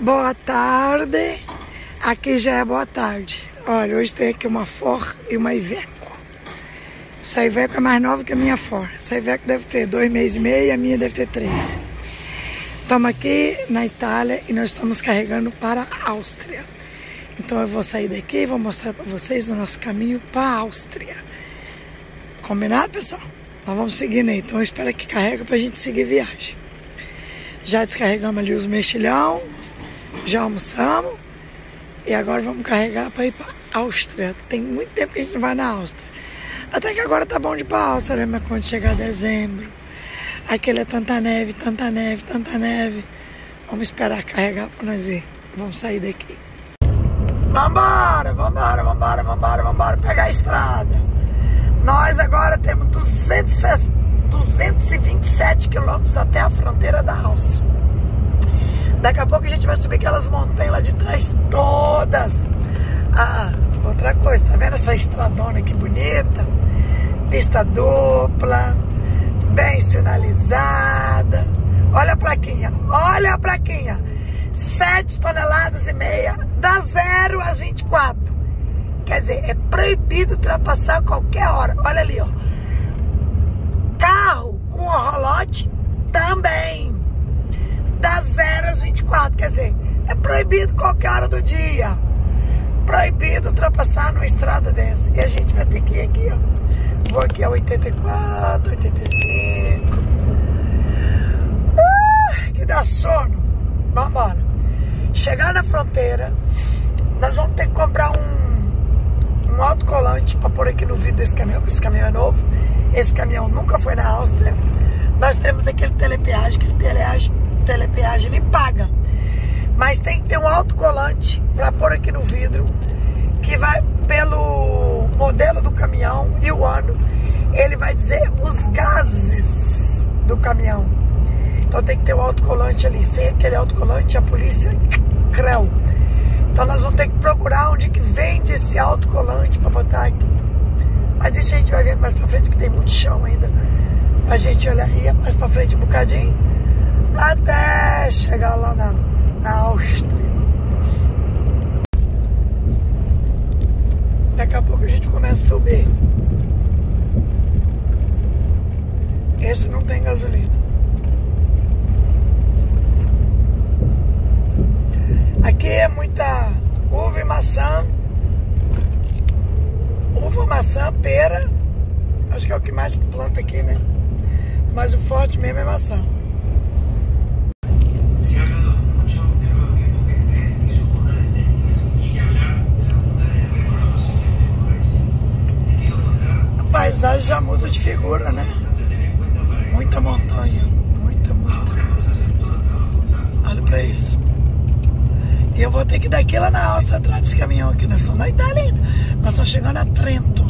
Boa tarde. Aqui já é boa tarde. Olha, hoje tem aqui uma For e uma Iveco. Essa Iveco é mais nova que a minha For. Essa Iveco deve ter dois meses e meio a minha deve ter três. Estamos aqui na Itália e nós estamos carregando para a Áustria. Então eu vou sair daqui e vou mostrar para vocês o nosso caminho para a Áustria. Combinado, pessoal? Nós vamos seguindo aí. Então eu espero que carregue para a gente seguir viagem. Já descarregamos ali os mexilhão, já almoçamos e agora vamos carregar para ir para Áustria. Tem muito tempo que a gente não vai na Áustria. Até que agora tá bom de ir para Áustria, né? Mas quando chegar dezembro, aquele é tanta neve, tanta neve, tanta neve. Vamos esperar carregar para nós ir. Vamos sair daqui. Vambora, vambora, vambora, vambora, vambora pegar a estrada. Nós agora temos 260 227 quilômetros até a fronteira da Áustria. Daqui a pouco a gente vai subir aquelas montanhas lá de trás todas. Ah, outra coisa, tá vendo essa estradona que bonita? Pista dupla, bem sinalizada. Olha a plaquinha, olha a plaquinha. 7 toneladas e meia, da 0 às 24. Quer dizer, é proibido ultrapassar a qualquer hora. Olha ali, ó Carro com rolote também. Das 0 às 24. Quer dizer, é proibido qualquer hora do dia. Proibido ultrapassar numa estrada dessa. E a gente vai ter que ir aqui, ó. Vou aqui a 84, 85. Uh, que dá sono. Vambora. Chegar na fronteira, nós vamos ter que comprar um, um autocolante para pôr aqui no vidro desse caminhão, porque esse caminhão é novo esse caminhão nunca foi na Áustria. Nós temos aquele telepeagem, aquele telepeagem, telepeagem ele paga. Mas tem que ter um autocolante para pôr aqui no vidro, que vai pelo modelo do caminhão e o ano. Ele vai dizer os gases do caminhão. Então tem que ter um autocolante ali. Sem aquele autocolante, a polícia creu. Então nós vamos ter que procurar onde que vende esse autocolante para botar aqui. Mas isso a gente vai vendo mais pra frente, que tem muito chão ainda. Pra gente olhar aí mais pra frente um bocadinho. Até chegar lá na, na Áustria. Daqui a pouco a gente começa a subir. Esse não tem gasolina. Aqui é muita uva e maçã uva, maçã, pera. Acho que é o que mais planta aqui, né? Mas o forte mesmo é maçã. A paisagem já muda de figura, né? Muita montanha, muita, muita. Olha pra isso. E eu vou ter que daqui lá na Áustria atrás desse caminhão aqui. Nós estamos na Itália ainda. Nós estamos chegando a Trento.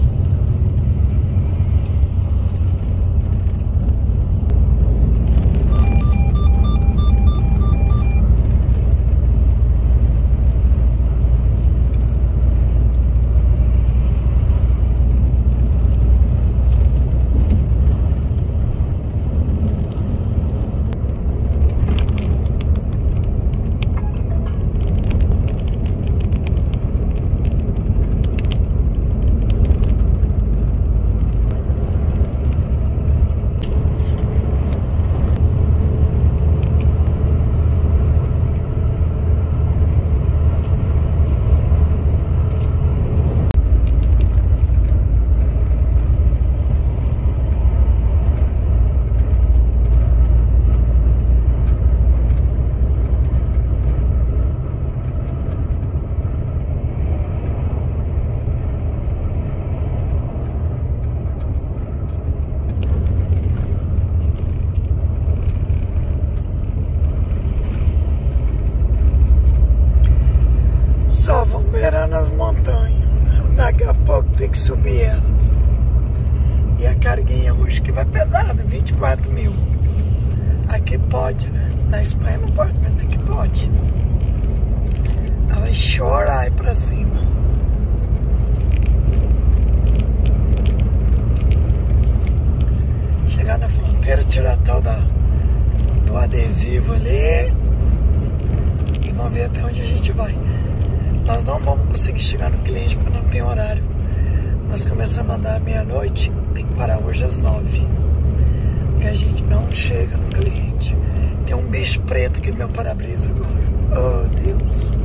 tem que subir elas. E a carguinha hoje que vai pesada, 24 mil. Aqui pode, né? Na Espanha não pode, mas aqui pode. Ela vai chorar aí pra cima. Chegar na fronteira, tirar tal da, do adesivo ali. E vamos ver até onde a gente vai. Nós não vamos conseguir chegar no cliente porque não tem horário. Nós começamos a andar meia-noite, tem que parar hoje às nove. E a gente não chega no cliente. Tem um bicho preto aqui no meu para-brisa agora. Oh, Deus.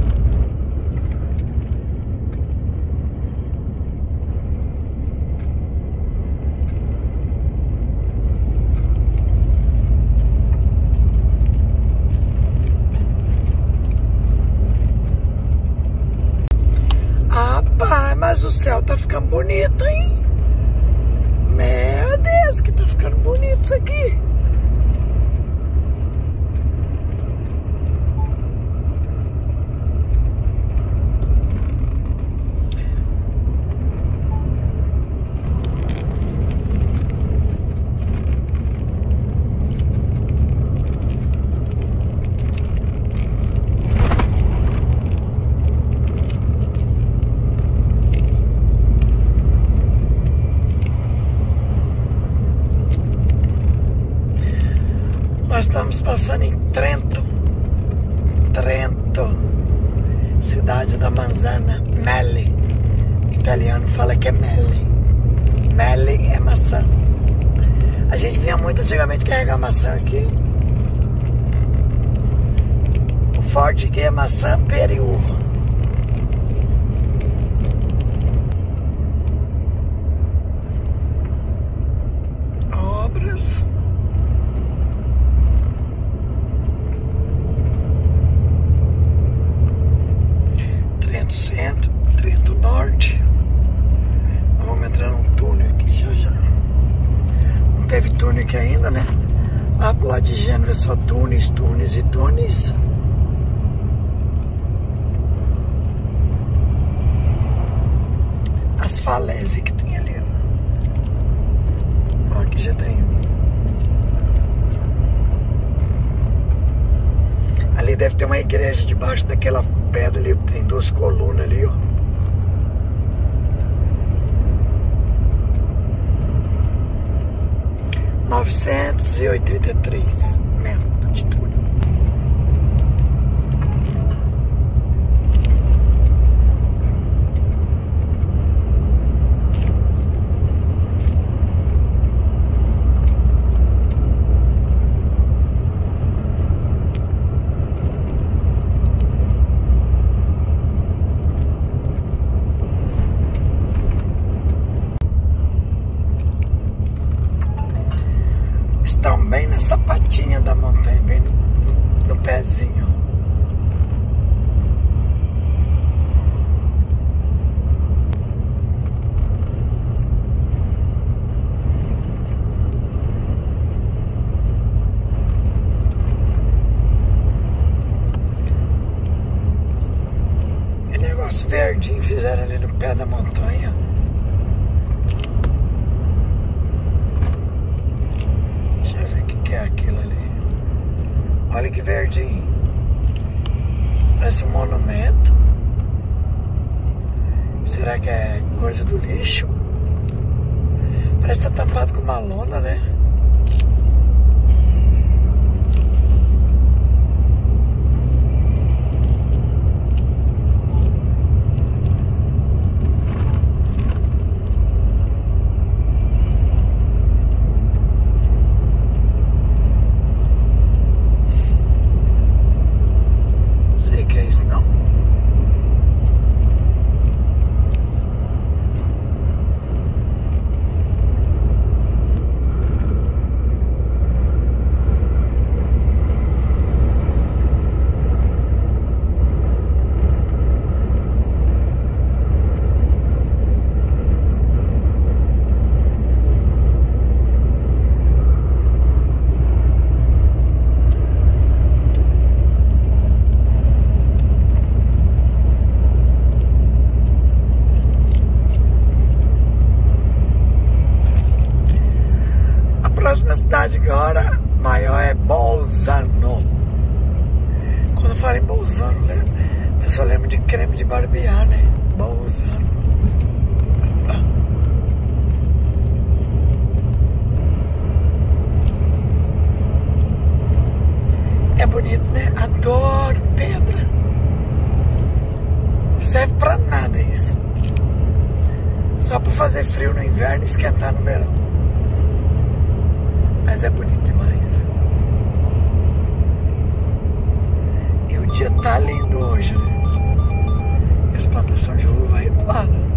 Bonito, estamos passando em Trento. Trento. Cidade da manzana. Melle. Italiano fala que é Melle. Melle é maçã. A gente vinha muito antigamente carregar maçã aqui. O forte aqui é maçã, pera. Obras. Trento Centro, Trento Norte. Nós vamos entrar num túnel aqui já já. Não teve túnel aqui ainda, né? Lá pro lado de Gênova é só túneis, túneis e túneis. As falésias que tem ali. Ó, aqui já tem um. Ali deve ter uma igreja debaixo daquela pedra ali, tem duas colunas ali, ó. Novecentos e oitenta e três metros de túnel. Estão bem na sapatinha da montanha, bem no, no, no pezinho. Que negócio verdinho fizeram ali no pé da montanha. Deixa eu ver o que, que é aquilo ali. Olha que verdinho. Um monumento. Será que é coisa do lixo? Parece que tá tampado com uma lona, né? falar em Bolsonaro, né? O pessoal é lembra de creme de barbear, né? Bolsonaro. É bonito, né? Adoro pedra. Serve pra nada isso. Só pra fazer frio no inverno e esquentar no verão. Mas é bonito demais. Dia tá lindo hoje, né? E as plantações de uva aí do lado.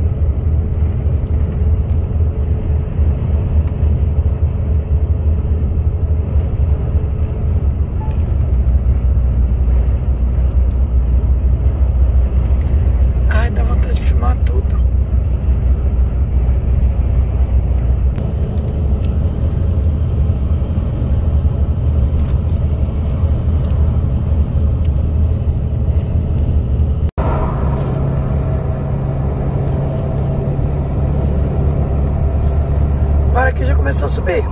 começou a subir.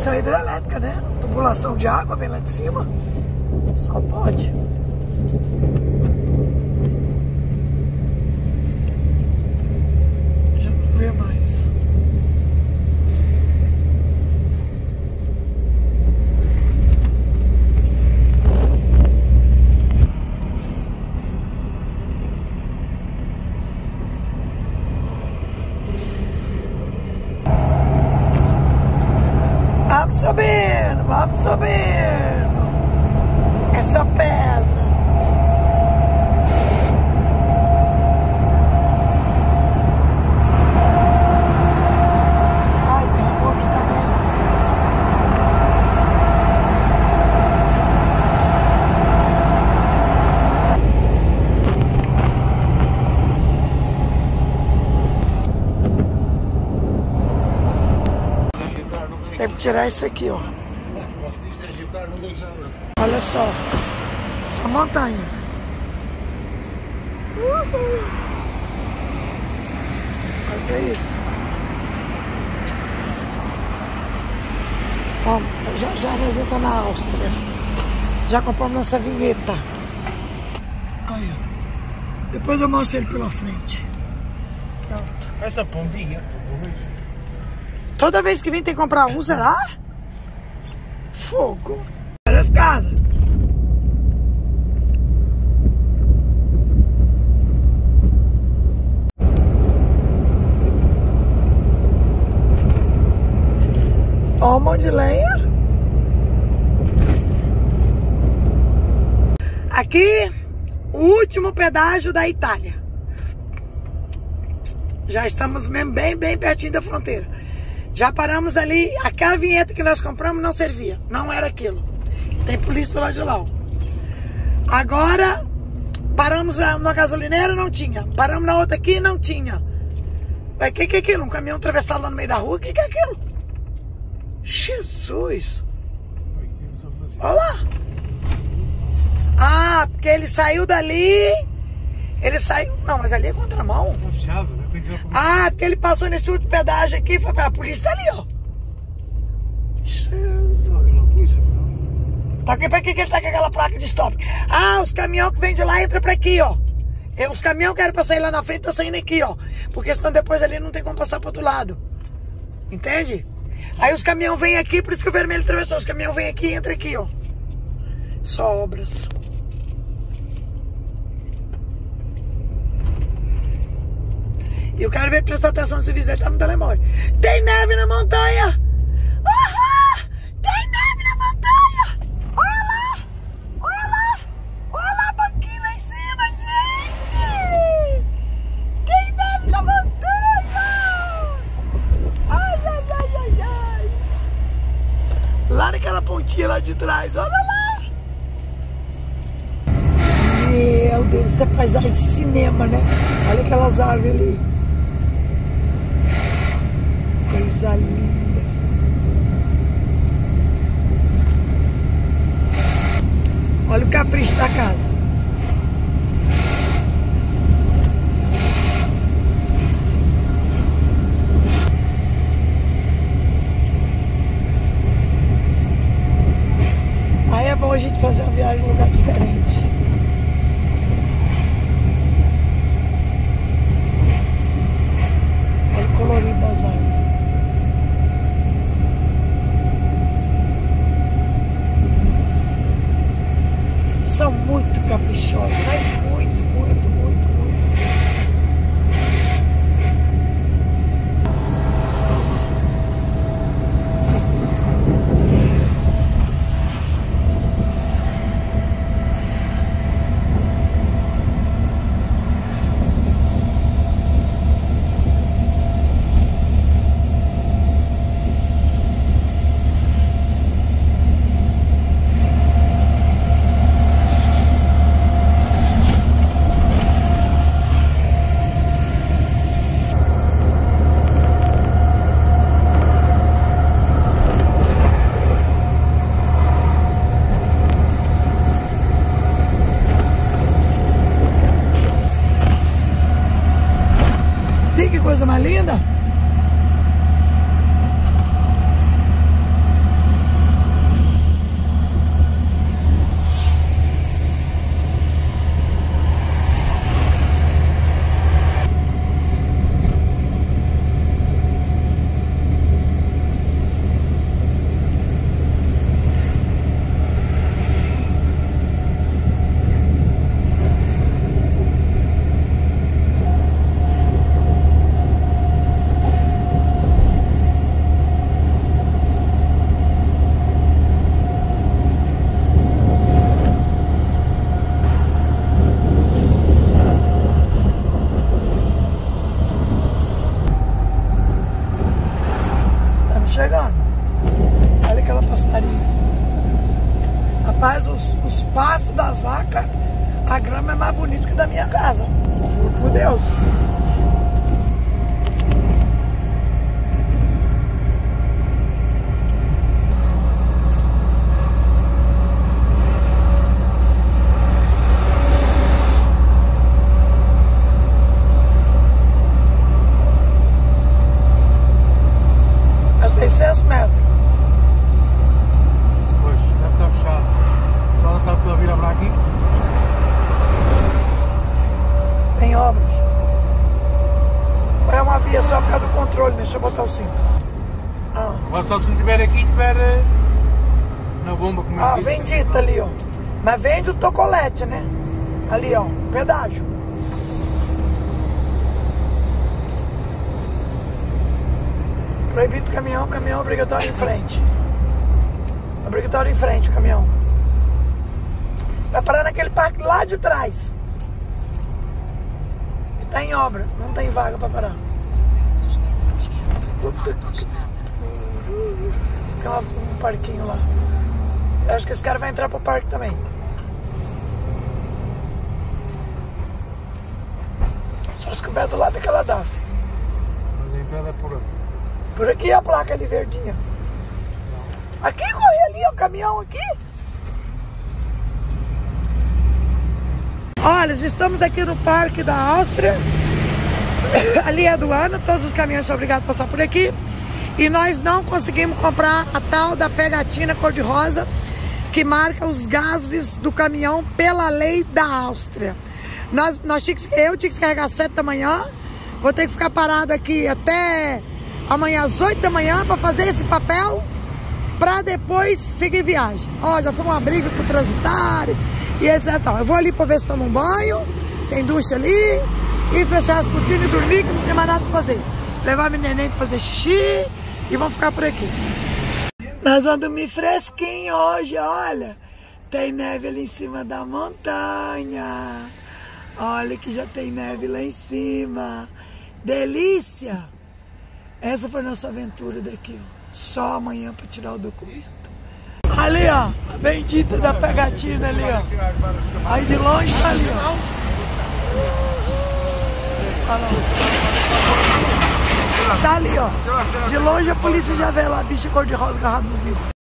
Isso uma hidrelétrica, né? Tubulação de água vem lá de cima. Só pode. Subindo. É só pedra. Ai, derramou aqui também. Tem que tirar isso aqui, ó. Olha só. Essa montanha. Uhul. Olha isso. Ó, já, já nós entramos na Áustria. Já compramos nossa vinheta. Aí, ó. Depois eu mostro ele pela frente. Pronto. Essa pontinha, Toda vez que vem tem que comprar um, será? Fogo. Olha as casas. Lenha. Aqui, o último pedágio da Itália. Já estamos mesmo bem, bem pertinho da fronteira. Já paramos ali, aquela vinheta que nós compramos não servia, não era aquilo. Tem polícia do lado de lá. Agora, paramos na gasolineira, não tinha. Paramos na outra aqui, não tinha. O que, que é aquilo? Um caminhão atravessado lá no meio da rua? O que, que é aquilo? Jesus! Olha lá! Ah, porque ele saiu dali. Ele saiu. Não, mas ali é contramão. Tá né? Ah, porque ele passou nesse último pedágio aqui e foi pra polícia tá ali, ó. Jesus. Tá aqui, pra que, que ele tá com aquela placa de stop? Ah, os caminhões que vêm de lá entram pra aqui, ó. Os caminhões que eram pra sair lá na frente tá saindo aqui, ó. Porque senão depois ali não tem como passar pro outro lado. Entende? Aí os caminhões vêm aqui, por isso que o vermelho atravessou. Os caminhões vêm aqui e entram aqui, ó. Só obras. E o cara veio prestar atenção no serviço dele, tá no telemóvel. Tem neve na montanha! Pontinha lá de trás, olha lá! Meu Deus, isso é paisagem de cinema, né? Olha aquelas árvores ali. Coisa linda. Olha o capricho da casa. Aí é bom a gente fazer uma viagem em um lugar diferente. Olha o colorido das árvores. coisa mais linda? Estamos chegando. Olha aquela pastaria. Rapaz, os, os pastos das vacas, a grama é mais bonita que da minha casa. Juro por Deus. É 600 metros. Pois, deve estar fechado. Só está tudo a vir para aqui. Tem obras. Ou é uma via só por causa do controle, deixa eu botar o cinto. Ah, Agora só se não tiver aqui, tiver eh, na bomba como é ah que diz. vendita ali, ó. Mas vende o tocolete, né? Ali, ó, pedágio. Proibido caminhão, caminhão obrigatório em frente. Obrigatório em frente o caminhão. Vai parar naquele parque lá de trás. Que tá em obra, não tem vaga pra parar. Puta que- Tem um parquinho lá. Eu acho que esse cara vai entrar pro parque também. Do lado daquela DAF. Mas a entrada é por aqui. Por aqui a placa ali verdinha. Aqui corre ali, o caminhão aqui. Olha, estamos aqui no Parque da Áustria. Ali é aduana, todos os caminhões são obrigados a passar por aqui. E nós não conseguimos comprar a tal da pegatina cor-de-rosa que marca os gases do caminhão pela lei da Áustria. Nós, nós tinha que- eu tinha que carregar às 7 da manhã, vou ter que ficar parado aqui até amanhã às 8 da manhã para fazer esse papel para depois seguir viagem. Ó, já foi uma briga com o transitário e etc. Eu vou ali para ver se tomo um banho, tem ducha ali, e fechar as cortinas e dormir que não tem mais nada para fazer. Levar meu neném para fazer xixi e vamos ficar por aqui. Nós vamos dormir fresquinho hoje, olha. Tem neve ali em cima da montanha. Olha que já tem neve lá em cima. Delícia! Essa foi nossa aventura daqui, ó. Só amanhã para tirar o documento. Ali, ó, a bendita da pegatina ali, ó. Aí de longe tá ali, ó. Tá ali, ó. De longe a polícia já vê lá, bicha cor-de-rosa agarrada no vidro.